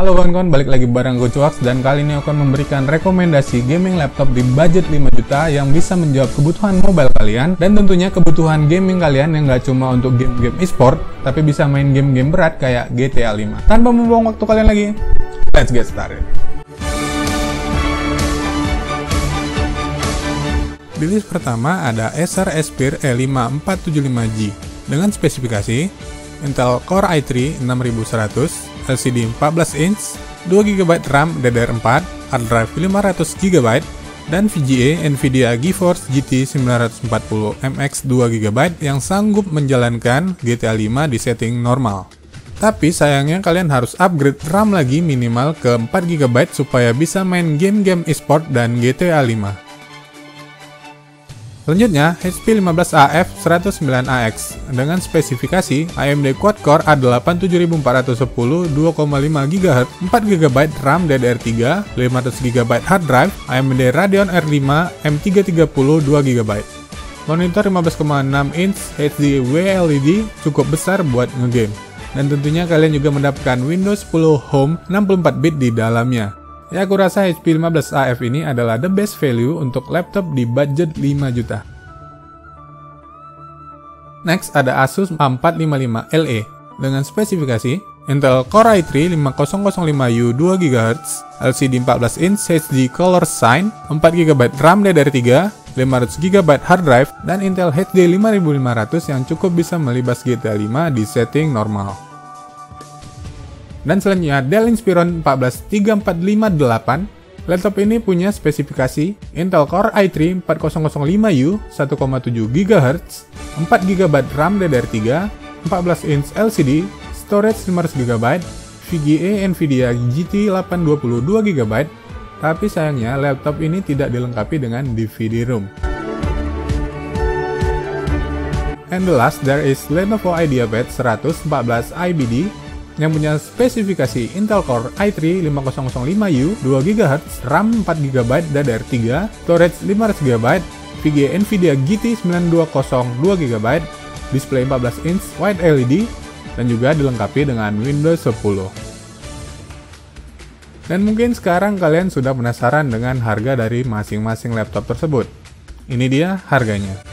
Halo kawan-kawan, balik lagi bareng gue Cuaks dan kali ini akan memberikan rekomendasi gaming laptop di budget 5 juta yang bisa menjawab kebutuhan mobile kalian dan tentunya kebutuhan gaming kalian yang gak cuma untuk game-game e-sport tapi bisa main game-game berat kayak GTA 5. Tanpa membuang waktu kalian lagi, let's get started. Di list pertama ada Acer Aspire E5 475G dengan spesifikasi Intel Core i3 6100 LCD 14 inch, 2 GB RAM DDR4, hard drive 500 GB, dan VGA NVIDIA GeForce GT 940 MX 2 GB yang sanggup menjalankan GTA 5 di setting normal. Tapi sayangnya kalian harus upgrade RAM lagi minimal ke 4 GB supaya bisa main game-game esport dan GTA 5. Selanjutnya, HP 15AF 109AX dengan spesifikasi AMD Quad-Core A8 7410 2,5 GHz, 4 GB RAM DDR3, 500 GB hard drive, AMD Radeon R5 M330 2 GB. Monitor 15,6 inch HD WLED cukup besar buat ngegame. Dan tentunya kalian juga mendapatkan Windows 10 Home 64 bit di dalamnya. Ya aku rasa HP 15AF ini adalah the best value untuk laptop di budget 5 juta. Next ada Asus A455LE dengan spesifikasi Intel Core i3 5005U 2 GHz, LCD 14 inch HD Color Sign, 4 GB RAM DDR3, 500 GB hard drive, dan Intel HD 5500 yang cukup bisa melibas GTA 5 di setting normal. Dan selanjutnya Dell Inspiron 14358. Laptop ini punya spesifikasi Intel Core i3 4005U 1,7 GHz, 4 GB RAM DDR3, 14 inch LCD, storage 500 GB, VGA NVIDIA GT 820 2 GB, tapi sayangnya laptop ini tidak dilengkapi dengan DVD ROM. And the last, there is Lenovo IdeaPad 114 IBD yang punya spesifikasi Intel Core i3 5005U 2 GHz, RAM 4 GB DDR3, storage 500 GB, VGA NVIDIA GT 920 2 GB, display 14 inch wide LED, dan juga dilengkapi dengan Windows 10. Dan mungkin sekarang kalian sudah penasaran dengan harga dari masing-masing laptop tersebut. Ini dia harganya.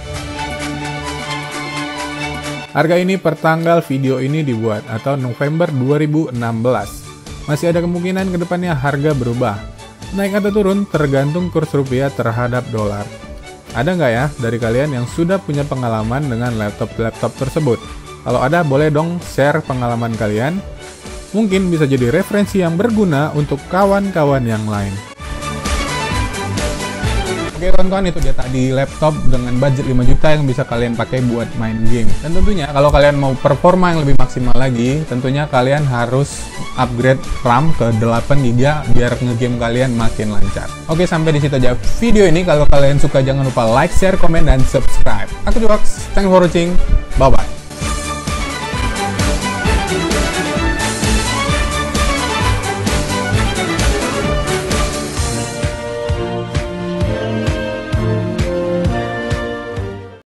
Harga ini per tanggal video ini dibuat atau November 2016. Masih ada kemungkinan ke depannya harga berubah. Naik atau turun tergantung kurs rupiah terhadap dolar. Ada nggak ya dari kalian yang sudah punya pengalaman dengan laptop-laptop tersebut? Kalau ada boleh dong share pengalaman kalian. Mungkin bisa jadi referensi yang berguna untuk kawan-kawan yang lain. Oke kawan-kawan itu dia tadi laptop dengan budget 5 juta yang bisa kalian pakai buat main game. Dan tentunya kalau kalian mau performa yang lebih maksimal lagi, tentunya kalian harus upgrade RAM ke 8 GB biar ngegame kalian makin lancar. Oke sampai di situ aja video ini. Kalau kalian suka jangan lupa like, share, komen, dan subscribe. Aku Juwax, thanks for watching. Bye bye.